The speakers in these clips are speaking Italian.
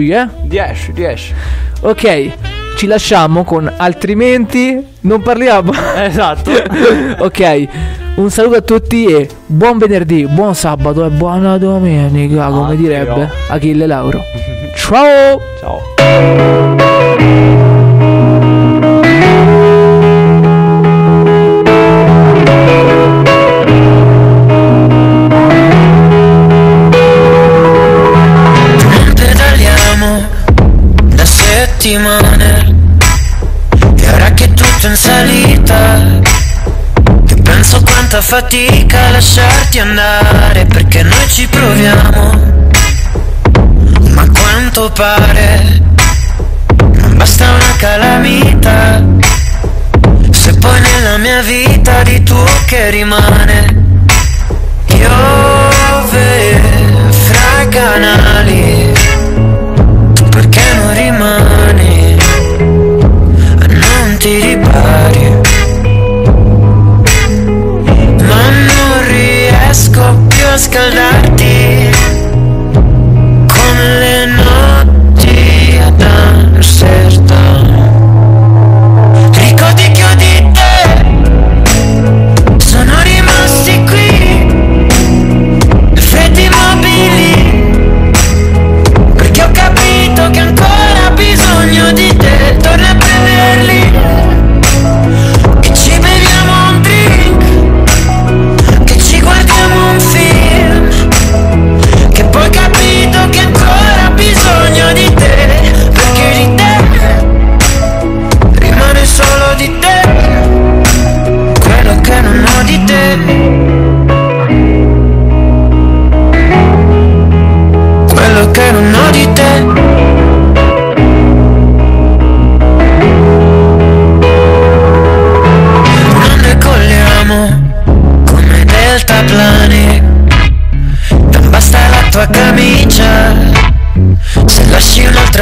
eh? 10, 10. Ok, ci lasciamo con altrimenti non parliamo. Esatto. ok, un saluto a tutti e buon venerdì, buon sabato e buona domenica, come Addio. direbbe Achille Lauro. Ciao! Ciao. Settimane. E ora che è tutto in salita Che penso quanta fatica lasciarti andare Perché noi ci proviamo. Ma quanto pare Non basta una calamita Se poi nella mia vita di tuo che rimane Piove fra canali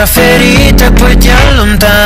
ferita e poi ti allontani.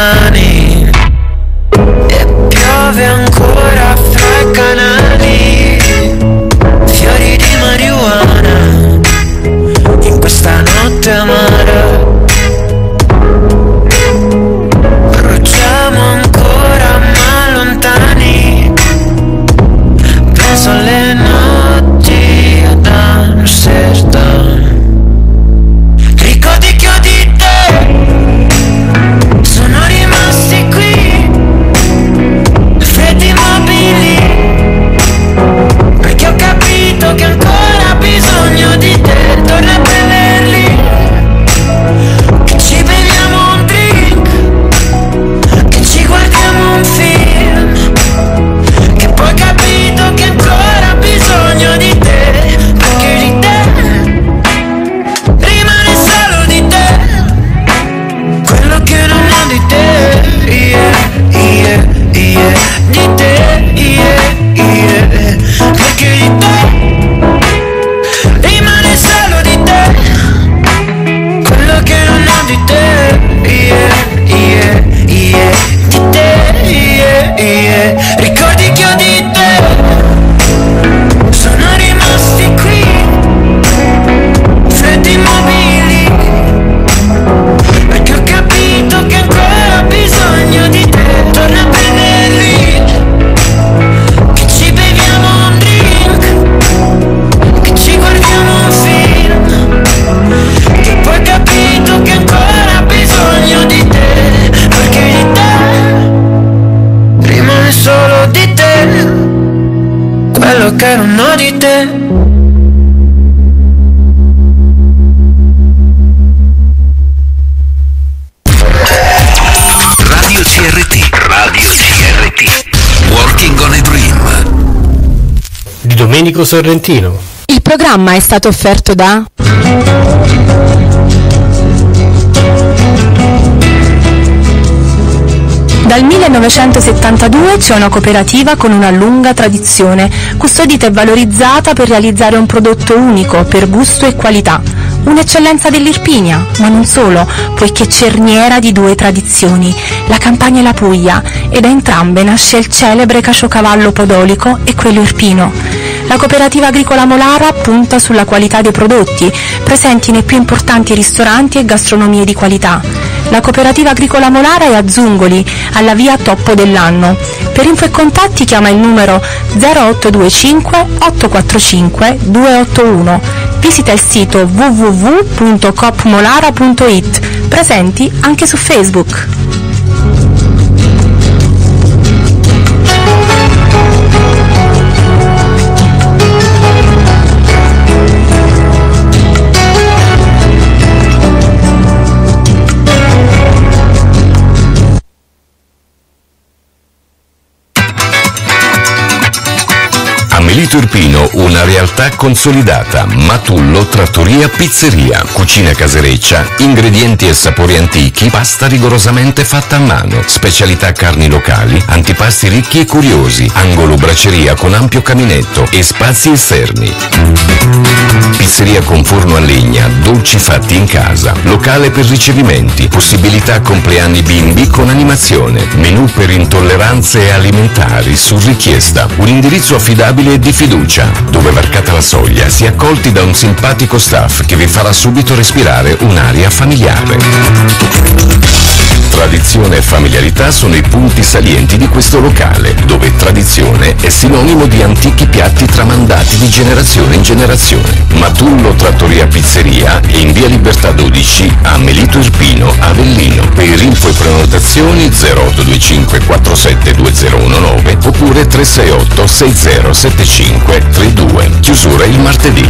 Quello che non ho di te Radio CRT. Radio CRT. Working on a Dream. di Domenico Sorrentino. Il programma è stato offerto da Dal 1972 c'è una cooperativa con una lunga tradizione, custodita e valorizzata per realizzare un prodotto unico per gusto e qualità. Un'eccellenza dell'Irpinia, ma non solo, poiché cerniera di due tradizioni, la Campania e la Puglia, e da entrambe nasce il celebre caciocavallo podolico e quello irpino. La cooperativa agricola Molara punta sulla qualità dei prodotti, presenti nei più importanti ristoranti e gastronomie di qualità. La cooperativa agricola Molara è a Zungoli, alla via Toppo dell'Anno. Per info e contatti chiama il numero 0825 845 281. Visita il sito www.copmolara.it, presenti anche su Facebook. Amelito Irpino, una realtà consolidata. Matullo, trattoria, pizzeria, cucina casereccia, ingredienti e sapori antichi, pasta rigorosamente fatta a mano, specialità carni locali, antipasti ricchi e curiosi, angolo braceria con ampio caminetto e spazi esterni. Pizzeria con forno a legna, dolci fatti in casa, locale per ricevimenti, possibilità compleanni bimbi con animazione, menù per intolleranze alimentari su richiesta, un indirizzo affidabile e di fiducia, dove varcata la soglia si è accolti da un simpatico staff che vi farà subito respirare un'aria familiare. Tradizione e familiarità sono i punti salienti di questo locale, dove tradizione è sinonimo di antichi piatti tramandati di generazione in generazione. Matullo Trattoria Pizzeria in via Libertà 12 a Melito Irpino, Avellino. Per info e prenotazioni 0825 472019 oppure 368 6075 32. Chiusura il martedì.